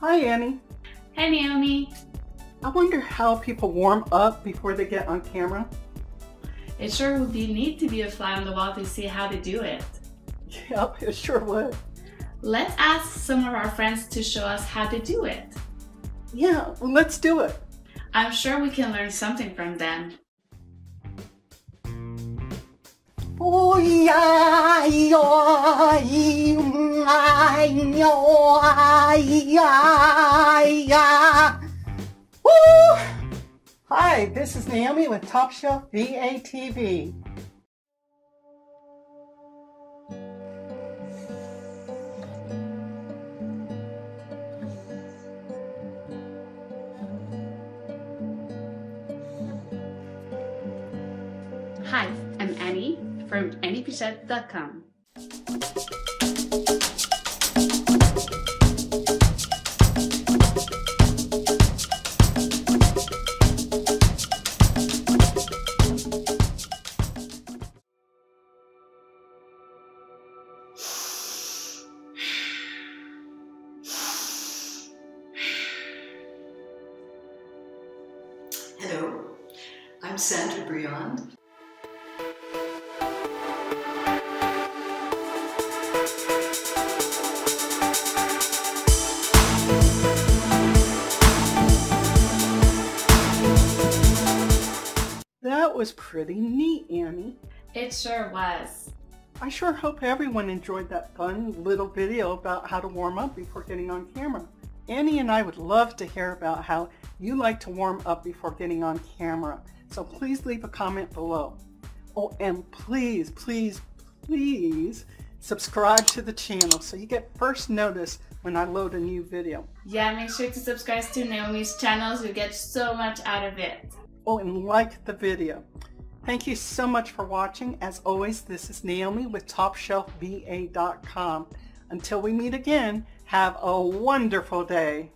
Hi, Annie. Hi, Naomi. I wonder how people warm up before they get on camera. It sure would be neat to be a fly on the wall to see how they do it. Yep, it sure would. Let's ask some of our friends to show us how to do it. Yeah, well, let's do it. I'm sure we can learn something from them. Oh yeah, yeah, yeah, yeah. Woo! Hi, this is Naomi with Top Shelf VA TV. Hi, I'm Annie from AnniePichette.com. Hello, I'm Sandra Briand. Was pretty neat, Annie. It sure was. I sure hope everyone enjoyed that fun little video about how to warm up before getting on camera. Annie and I would love to hear about how you like to warm up before getting on camera. So please leave a comment below. Oh, and please, please, please subscribe to the channel so you get first notice when I load a new video. Yeah, make sure to subscribe to Naomi's channels. You get so much out of it. Oh, and like the video. Thank you so much for watching. As always, this is Naomi with TopShelfVA.com. Until we meet again, have a wonderful day.